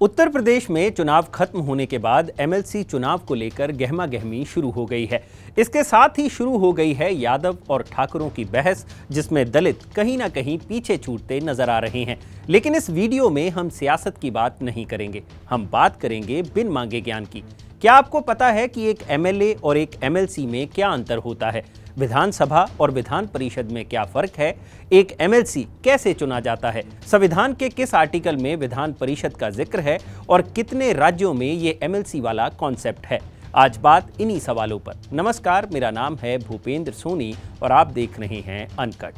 उत्तर प्रदेश में चुनाव खत्म होने के बाद एमएलसी चुनाव को लेकर गहमा गहमी शुरू हो गई है। इसके साथ ही शुरू हो गई है यादव और ठाकुरों की बहस, जिसमें दलित कहीं ना कहीं पीछे छूटते नज़र आ रहे हैं। लेकिन इस वीडियो में हम सियासत की बात नहीं करेंगे। हम बात करेंगे बिन मांगे ज्ञान की। क्या आपको पता है कि एक एमएलए और एक एमएलसी में क्या अंतर होता है? विधानसभा और विधान परिषद में क्या फ़र्क है? एक एमएलसी कैसे चुना जाता है? संविधान के किस आर्टिकल में विधान परिषद का ज़िक्र है? और कितने राज्यों में ये एमएलसी वाला कॉन्सेप्ट है? आज बात इन्हीं सवालों पर। नमस्कार, मेरा नाम है भूपेंद्र सोनी और आप देख रहे हैं अनकट।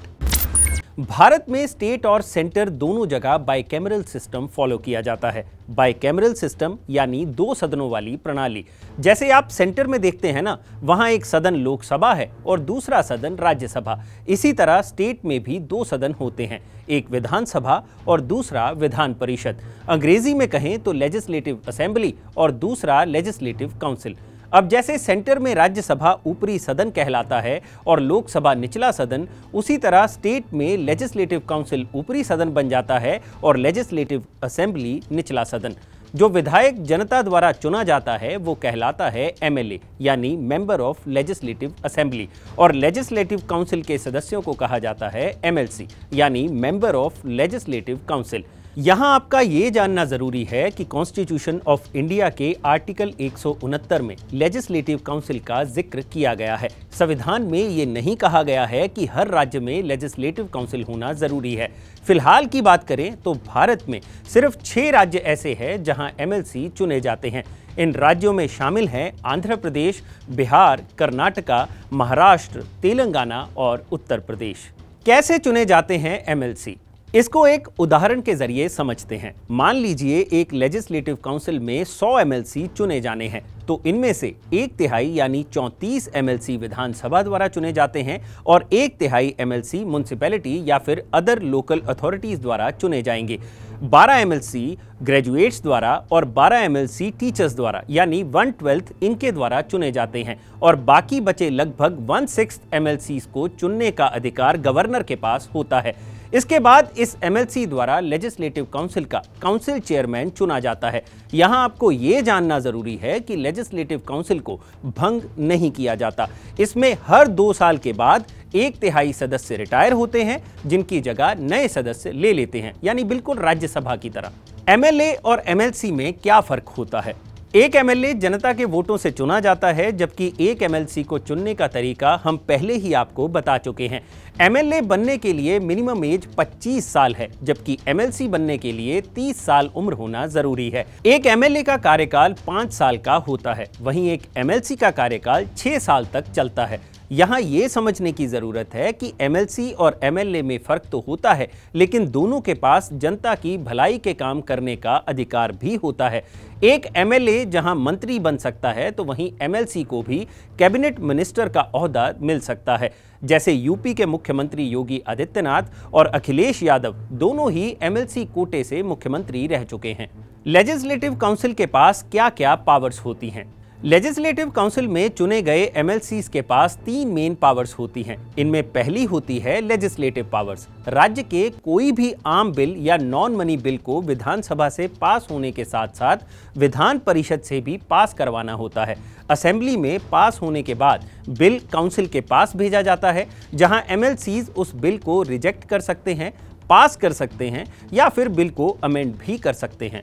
भारत में स्टेट और सेंटर दोनों जगह बाइकैमरल सिस्टम फॉलो किया जाता है। बाइकैमरल सिस्टम यानी दो सदनों वाली प्रणाली। जैसे आप सेंटर में देखते हैं ना, वहाँ एक सदन लोकसभा है और दूसरा सदन राज्यसभा। इसी तरह स्टेट में भी दो सदन होते हैं, एक विधानसभा और दूसरा विधान परिषद। अंग्रेज़ी में कहें तो लेजिस्लेटिव असेंबली और दूसरा लेजिस्लेटिव काउंसिल। अब जैसे सेंटर में राज्यसभा ऊपरी सदन कहलाता है और लोकसभा निचला सदन, उसी तरह स्टेट में लेजिस्लेटिव काउंसिल ऊपरी सदन बन जाता है और लेजिस्लेटिव असेंबली निचला सदन। जो विधायक जनता द्वारा चुना जाता है, वो कहलाता है एमएलए, यानी मेंबर ऑफ़ लेजिस्लेटिव असेंबली। और लेजिस्लेटिव काउंसिल के सदस्यों को कहा जाता है एमएलसी, यानी मेंबर ऑफ़ लेजिस्लेटिव काउंसिल। यहाँ आपका ये जानना ज़रूरी है कि कॉन्स्टिट्यूशन ऑफ़ इंडिया के आर्टिकल एक सौ उनहत्तर में लेजिस्लेटिव काउंसिल का ज़िक्र किया गया है। संविधान में ये नहीं कहा गया है कि हर राज्य में लेजिस्लेटिव काउंसिल होना ज़रूरी है। फ़िलहाल की बात करें तो भारत में सिर्फ़ छह राज्य ऐसे हैं जहाँ एमएलसी चुने जाते हैं। इन राज्यों में शामिल हैं आंध्र प्रदेश, बिहार, कर्नाटका, महाराष्ट्र, तेलंगाना और उत्तर प्रदेश। कैसे चुने जाते हैं एमएलसी इसको एक उदाहरण के ज़रिए समझते हैं। मान लीजिए एक लेजिस्लेटिव काउंसिल में 100 एमएलसी चुने जाने हैं तो इनमें से एक तिहाई यानी 34 एमएलसी विधानसभा द्वारा चुने जाते हैं और एक तिहाई एमएलसी म्यूनसिपैलिटी या फिर अदर लोकल अथॉरिटीज द्वारा चुने जाएँगे। 12 एमएलसी ग्रेजुएट्स द्वारा और 12 एमएलसी टीचर्स द्वारा, यानी वन ट्वेल्थ इनके द्वारा चुने जाते हैं और बाकी बचे लगभग वन सिक्स एमएलसी को चुनने का अधिकार गवर्नर के पास होता है। इसके बाद इस एमएलसी द्वारा लेजिस्लेटिव काउंसिल का काउंसिल चेयरमैन चुना जाता है। यहाँ आपको यह जानना ज़रूरी है कि लेजिस्लेटिव काउंसिल को भंग नहीं किया जाता। इसमें हर दो साल के बाद एक तिहाई सदस्य रिटायर होते हैं, जिनकी जगह नए सदस्य ले लेते हैं, यानी बिल्कुल राज्यसभा की तरह। एमएलए और एमएलसी में क्या फ़र्क होता है? एक एमएलए जनता के वोटों से चुना जाता है, जबकि एक एमएलसी को चुनने का तरीका हम पहले ही आपको बता चुके हैं। एमएलए बनने के लिए मिनिमम एज 25 साल है, जबकि एमएलसी बनने के लिए 30 साल उम्र होना ज़रूरी है। एक एमएलए का कार्यकाल 5 साल का होता है, वहीं एक एमएलसी का कार्यकाल 6 साल तक चलता है। यहाँ ये समझने की ज़रूरत है कि एमएलसी और एमएलए में फ़र्क तो होता है, लेकिन दोनों के पास जनता की भलाई के काम करने का अधिकार भी होता है। एक एमएलए जहाँ मंत्री बन सकता है तो वहीं एमएलसी को भी कैबिनेट मिनिस्टर का अहदा मिल सकता है। जैसे यूपी के मुख्यमंत्री योगी आदित्यनाथ और अखिलेश यादव दोनों ही एमएलसी कोटे से मुख्यमंत्री रह चुके हैं। लेजिस्लेटिव काउंसिल के पास क्या क्या पावर्स होती हैं? लेजिस्लेटिव काउंसिल में चुने गए एमएलसी के पास तीन मेन पावर्स होती हैं। इनमें पहली होती है लेजिस्लेटिव पावर्स राज्य के कोई भी आम बिल या नॉन मनी बिल को विधानसभा से पास होने के साथ साथ विधान परिषद से भी पास करवाना होता है। असेंबली में पास होने के बाद बिल काउंसिल के पास भेजा जाता है, जहाँ एमएलसीज उस बिल को रिजेक्ट कर सकते हैं, पास कर सकते हैं या फिर बिल को अमेंड भी कर सकते हैं।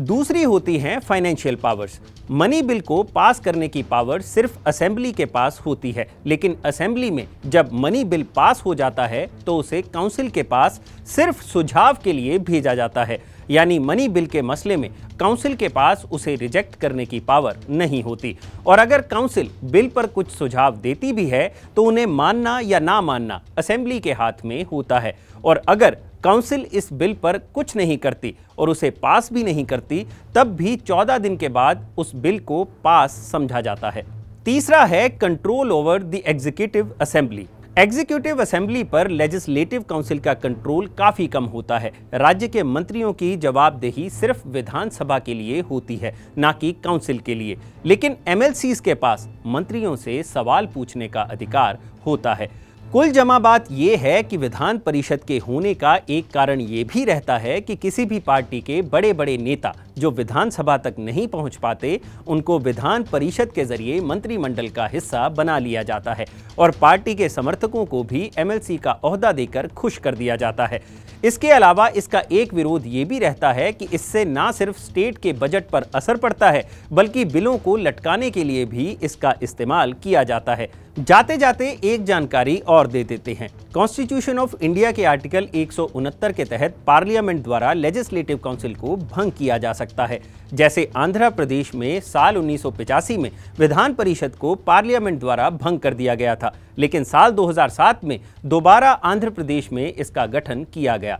दूसरी होती हैं फाइनेंशियल पावर्स मनी बिल को पास करने की पावर सिर्फ़ असेंबली के पास होती है. लेकिन असेंबली में जब मनी बिल पास हो जाता है तो उसे काउंसिल के पास सिर्फ़ सुझाव के लिए भेजा जाता है. यानी मनी बिल के मसले में काउंसिल के पास उसे रिजेक्ट करने की पावर नहीं होती। और अगर काउंसिल बिल पर कुछ सुझाव देती भी है तो उन्हें मानना या ना मानना असेंबली के हाथ में होता है। और अगर काउंसिल इस बिल पर कुछ नहीं करती और उसे पास भी नहीं करती, तब भी 14 दिन के बाद उस बिल को पास समझा जाता है। तीसरा है control over the executive assembly executive assembly पर लेजिस्लेटिव काउंसिल का कंट्रोल काफ़ी कम होता है। राज्य के मंत्रियों की जवाबदेही सिर्फ़ विधानसभा के लिए होती है, न कि काउंसिल के लिए। लेकिन एमएलसी के पास मंत्रियों से सवाल पूछने का अधिकार होता है। कुल जमा बात यह है कि विधान परिषद के होने का एक कारण ये भी रहता है कि किसी भी पार्टी के बड़े बड़े नेता जो विधानसभा तक नहीं पहुँच पाते, उनको विधान परिषद के ज़रिए मंत्रिमंडल का हिस्सा बना लिया जाता है और पार्टी के समर्थकों को भी एमएलसी का अहदा देकर खुश कर दिया जाता है। इसके अलावा इसका एक विरोध ये भी रहता है कि इससे ना सिर्फ़ स्टेट के बजट पर असर पड़ता है, बल्कि बिलों को लटकाने के लिए भी इसका इस्तेमाल किया जाता है। जाते जाते एक जानकारी और दे देते हैं। कॉन्स्टिट्यूशन ऑफ़ इंडिया के आर्टिकल एक सौ उनहत्तर के तहत पार्लियामेंट द्वारा लेजिस्लेटिव काउंसिल को भंग किया जा सकता है। जैसे आंध्र प्रदेश में साल उन्नीस में विधान परिषद को पार्लियामेंट द्वारा भंग कर दिया गया था, लेकिन साल 2007 में दोबारा आंध्र प्रदेश में इसका गठन किया गया।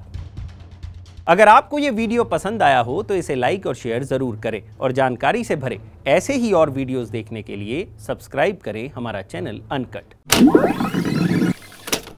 अगर आपको ये वीडियो पसंद आया हो तो इसे लाइक और शेयर ज़रूर करें और जानकारी से भरे। ऐसे ही और वीडियोस देखने के लिए सब्सक्राइब करें हमारा चैनल अनकट